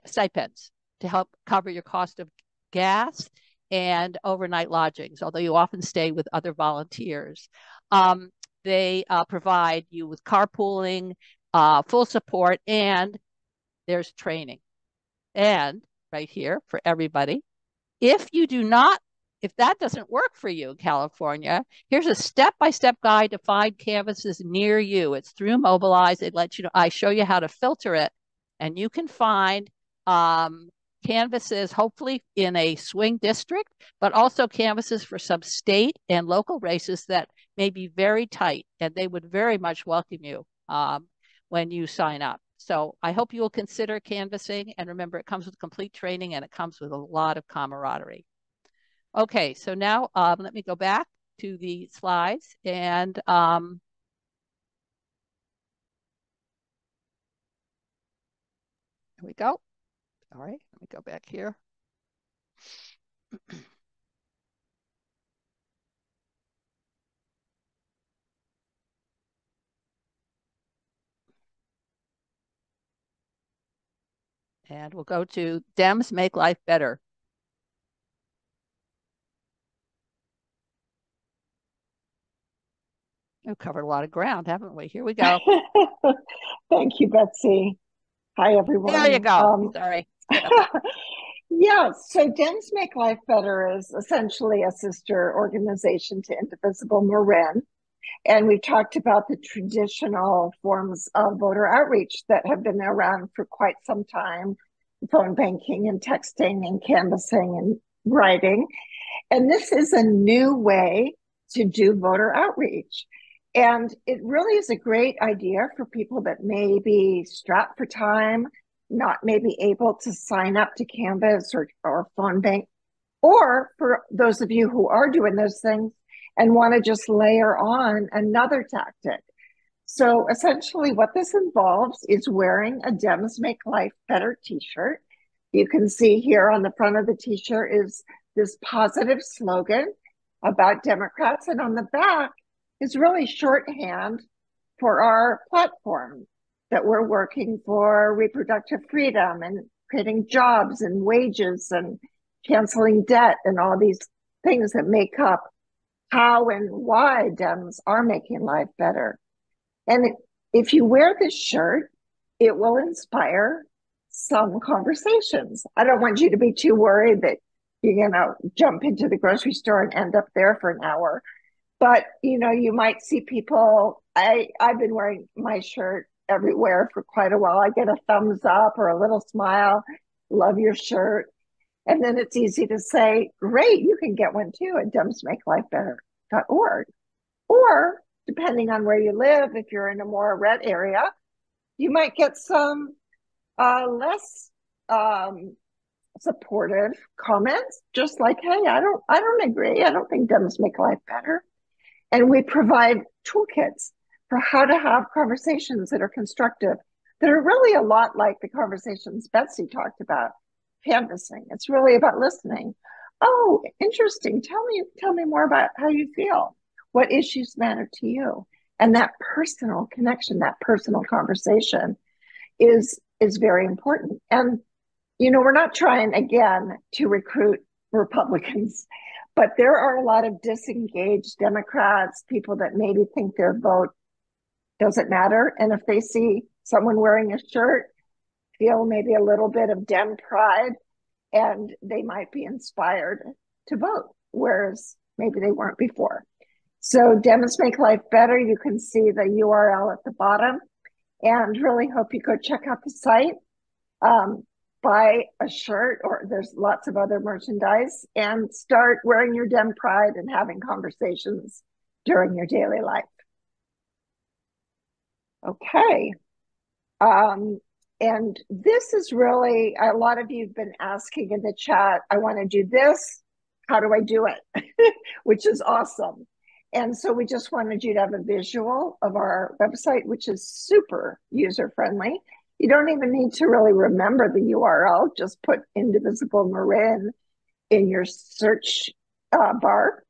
stipends to help cover your cost of gas and overnight lodgings, although you often stay with other volunteers. Um, they uh, provide you with carpooling, uh, full support, and there's training. And right here for everybody, if you do not if that doesn't work for you in California, here's a step-by-step guide to find canvases near you. It's through Mobilize. It lets you know, I show you how to filter it and you can find um, canvases, hopefully in a swing district, but also canvases for some state and local races that may be very tight and they would very much welcome you um, when you sign up. So I hope you will consider canvassing and remember it comes with complete training and it comes with a lot of camaraderie. Okay, so now um, let me go back to the slides and um, here we go. All right, let me go back here. And we'll go to Dems Make Life Better. We've covered a lot of ground, haven't we? Here we go. Thank you, Betsy. Hi, everyone. There you go. Um, Sorry. yeah, so Dems Make Life Better is essentially a sister organization to Indivisible Marin. And we've talked about the traditional forms of voter outreach that have been around for quite some time phone banking and texting and canvassing and writing. And this is a new way to do voter outreach. And it really is a great idea for people that may be strapped for time, not maybe able to sign up to Canvas or, or Phone Bank, or for those of you who are doing those things and want to just layer on another tactic. So essentially, what this involves is wearing a Dems Make Life Better t shirt. You can see here on the front of the t shirt is this positive slogan about Democrats, and on the back is really shorthand for our platform that we're working for reproductive freedom and creating jobs and wages and canceling debt and all these things that make up how and why Dems are making life better. And if you wear this shirt, it will inspire some conversations. I don't want you to be too worried that you're going to jump into the grocery store and end up there for an hour. But, you know, you might see people. I, I've been wearing my shirt everywhere for quite a while. I get a thumbs up or a little smile. Love your shirt. And then it's easy to say, great, you can get one too at demsmakelifebetter.org. Or depending on where you live, if you're in a more red area, you might get some uh, less um, supportive comments, just like, "Hey, I don't, I don't agree. I don't think Dems make life better." And we provide toolkits for how to have conversations that are constructive, that are really a lot like the conversations Betsy talked about, canvassing. It's really about listening. Oh, interesting. Tell me, tell me more about how you feel. What issues matter to you? And that personal connection, that personal conversation is is very important. And you know, we're not trying again to recruit Republicans, but there are a lot of disengaged Democrats, people that maybe think their vote doesn't matter. And if they see someone wearing a shirt, feel maybe a little bit of Dem pride, and they might be inspired to vote, whereas maybe they weren't before. So Dems Make Life Better, you can see the URL at the bottom and really hope you go check out the site. Um, buy a shirt or there's lots of other merchandise and start wearing your Dem pride and having conversations during your daily life. Okay. Um, and this is really, a lot of you have been asking in the chat, I want to do this. How do I do it? Which is awesome. And so we just wanted you to have a visual of our website, which is super user friendly. You don't even need to really remember the URL, just put Indivisible Marin in your search uh, bar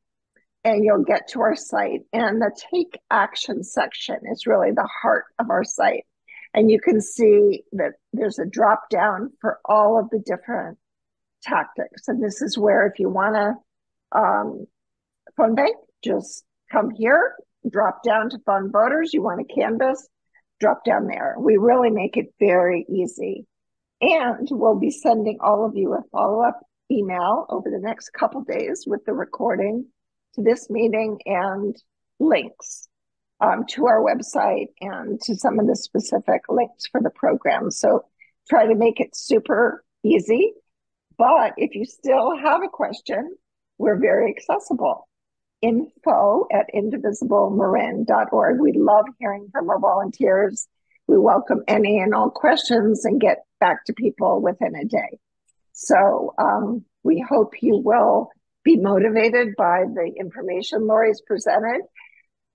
and you'll get to our site. And the take action section is really the heart of our site. And you can see that there's a drop down for all of the different tactics. And this is where, if you want to um, phone bank, just come here, drop down to fund voters. You want to canvass, drop down there. We really make it very easy. And we'll be sending all of you a follow up email over the next couple days with the recording to this meeting and links um, to our website and to some of the specific links for the program. So try to make it super easy. But if you still have a question, we're very accessible info at indivisibleMarin.org. We love hearing from our volunteers. We welcome any and all questions and get back to people within a day. So um, we hope you will be motivated by the information Lori's presented.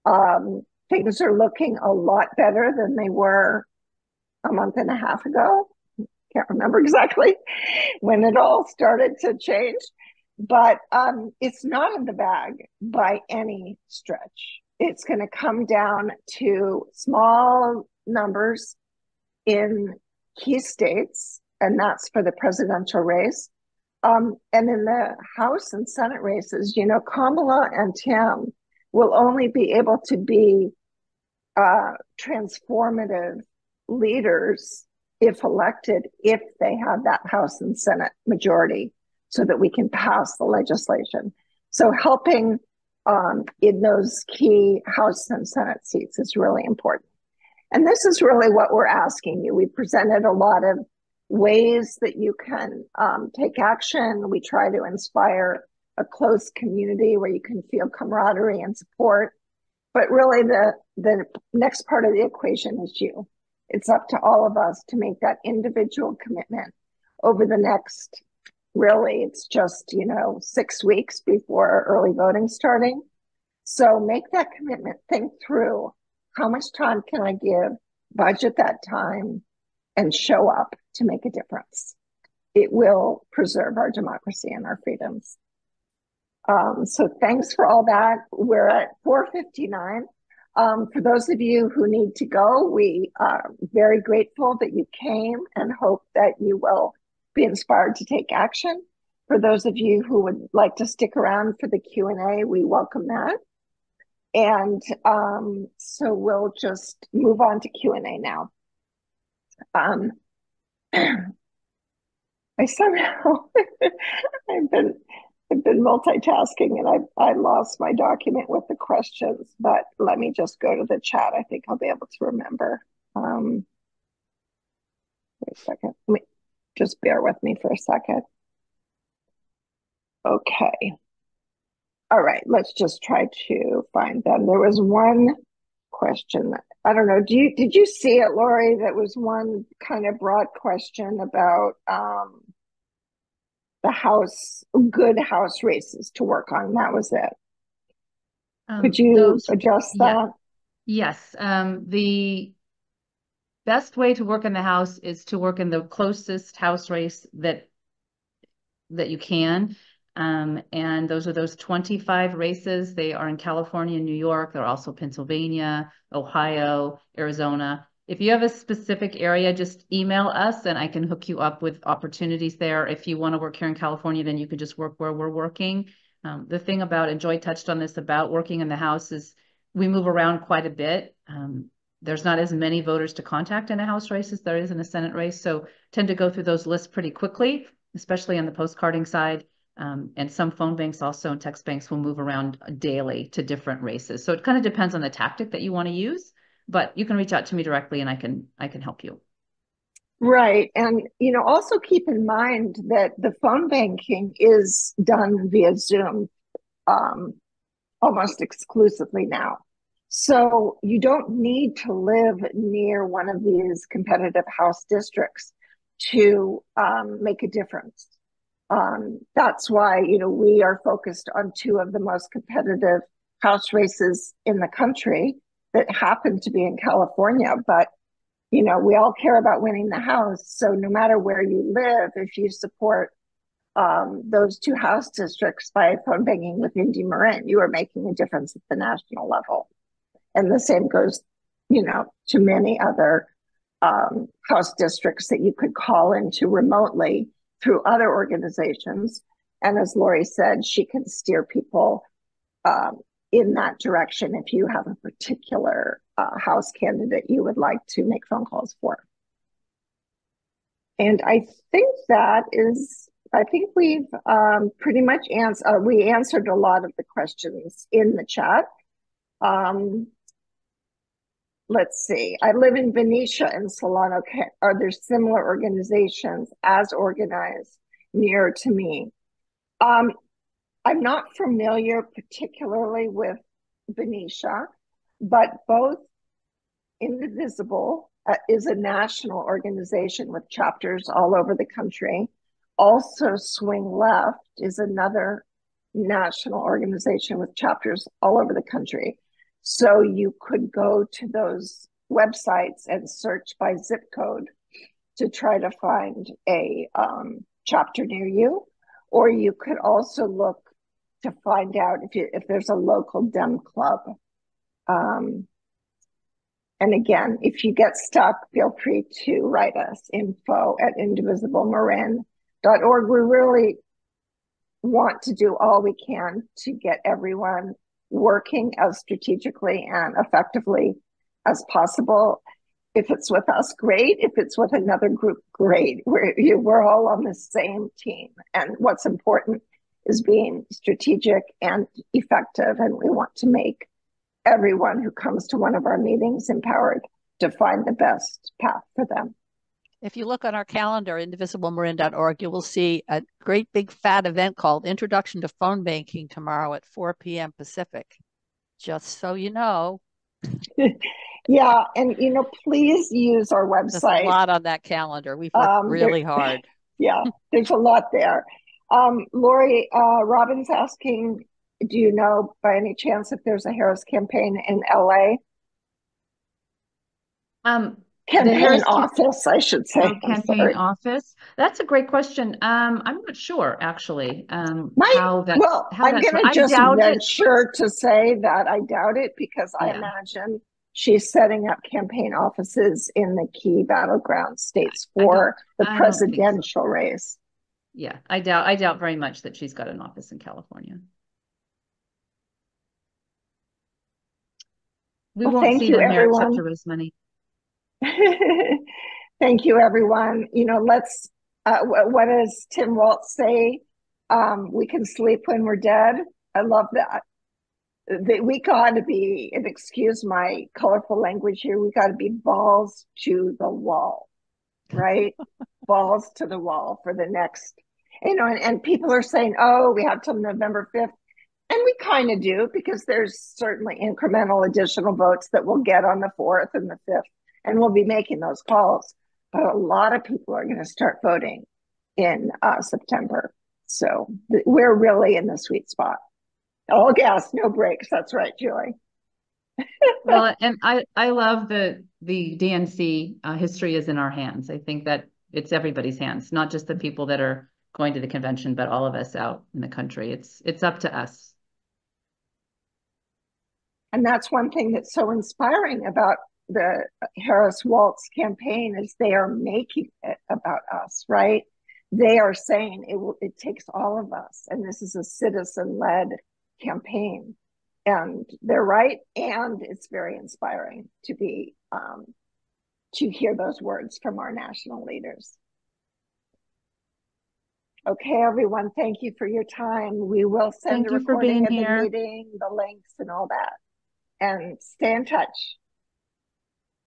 Um, things are looking a lot better than they were a month and a half ago. Can't remember exactly when it all started to change but um, it's not in the bag by any stretch. It's going to come down to small numbers in key states, and that's for the presidential race. Um, and in the House and Senate races, you know, Kamala and Tim will only be able to be uh, transformative leaders if elected if they have that House and Senate majority so that we can pass the legislation. So helping um, in those key House and Senate seats is really important. And this is really what we're asking you. We presented a lot of ways that you can um, take action. We try to inspire a close community where you can feel camaraderie and support. But really, the, the next part of the equation is you. It's up to all of us to make that individual commitment over the next really it's just you know six weeks before early voting starting. So make that commitment. Think through how much time can i give budget that time and show up to make a difference. It will preserve our democracy and our freedoms. Um, so thanks for all that. We're at 459 um, for those of you who need to go we are very grateful that you came and hope that you will be inspired to take action. For those of you who would like to stick around for the Q&A, we welcome that. And um, so we'll just move on to Q&A now. Um, I somehow I've been I've been multitasking and I I lost my document with the questions, but let me just go to the chat. I think I'll be able to remember. Um, wait a second. Let me just bear with me for a second. Okay. All right, let's just try to find them. There was one question. I don't know. Do you did you see it, Lori? That was one kind of broad question about um, the house, good house races to work on. That was it. Um, Could you those- adjust yeah. that? Yes, um, the best way to work in the house is to work in the closest house race that that you can. Um, and those are those 25 races. They are in California, New York. They're also Pennsylvania, Ohio, Arizona. If you have a specific area, just email us and I can hook you up with opportunities there. If you want to work here in California, then you can just work where we're working. Um, the thing about, and Joy touched on this about working in the house is we move around quite a bit. Um, there's not as many voters to contact in a House race as there is in a Senate race. So tend to go through those lists pretty quickly, especially on the postcarding side. Um, and some phone banks also and text banks will move around daily to different races. So it kind of depends on the tactic that you want to use, but you can reach out to me directly and I can I can help you. Right. And, you know, also keep in mind that the phone banking is done via Zoom um, almost exclusively now. So you don't need to live near one of these competitive house districts to um, make a difference. Um, that's why, you know, we are focused on two of the most competitive house races in the country that happen to be in California. But, you know, we all care about winning the house. So no matter where you live, if you support um, those two house districts by phone banging with IndiMarin, you are making a difference at the national level. And the same goes, you know, to many other um, house districts that you could call into remotely through other organizations. And as Lori said, she can steer people um, in that direction if you have a particular uh, house candidate you would like to make phone calls for. And I think that is, I think we've um, pretty much answered, uh, we answered a lot of the questions in the chat. Um, let's see, I live in Benicia and Solano. Are there similar organizations as organized near to me? Um, I'm not familiar particularly with Benicia, but both Indivisible uh, is a national organization with chapters all over the country. Also, Swing Left is another national organization with chapters all over the country. So you could go to those websites and search by zip code to try to find a um, chapter near you, or you could also look to find out if you, if there's a local Dem club. Um, and again, if you get stuck, feel free to write us info at indivisibleMarin.org. We really want to do all we can to get everyone working as strategically and effectively as possible. If it's with us, great. If it's with another group, great. We're, we're all on the same team. And what's important is being strategic and effective. And we want to make everyone who comes to one of our meetings empowered to find the best path for them. If you look on our calendar, indivisibleMarin.org, you will see a great big fat event called Introduction to Phone Banking tomorrow at 4 p.m. Pacific. Just so you know. yeah, and you know, please use our website. There's a lot on that calendar. We've worked um, really there, hard. Yeah, there's a lot there. Um, Lori uh, Robin's asking, do you know by any chance if there's a Harris campaign in LA? Um, campaign office, I should say. Campaign office. That's a great question. Um, I'm not sure actually. Um, My, how that. Well, how I'm going to just venture it. to say that I doubt it because yeah. I imagine she's setting up campaign offices in the key battleground states for the presidential so. race. Yeah, I doubt. I doubt very much that she's got an office in California. We well, won't see you, them everyone. except to raise money. Thank you, everyone. You know, let's, uh, wh- what does Tim Walz say? Um, we can sleep when we're dead. I love that. That we got to be, and excuse my colorful language here, we got to be balls to the wall, right? balls to the wall for the next, you know, and, and people are saying, oh, we have till November 5th. And we kind of do because there's certainly incremental additional votes that we'll get on the 4th and the 5th, and we'll be making those calls. But a lot of people are going to start voting in uh, September. So th- we're really in the sweet spot. All gas, no brakes. That's right, Julie. Well, and I, I love the, the DNC uh, history is in our hands. I think that it's everybody's hands, not just the people that are going to the convention, but all of us out in the country. It's, it's up to us. And that's one thing that's so inspiring about the Harris Walz campaign is they are making it about us, right? They are saying it will, it takes all of us, and this is a citizen-led campaign, and they're right, and it's very inspiring to be um, to hear those words from our national leaders. Okay, everyone, thank you for your time. We will send Thank for recording being of the here. meeting, the links, and all that, and stay in touch.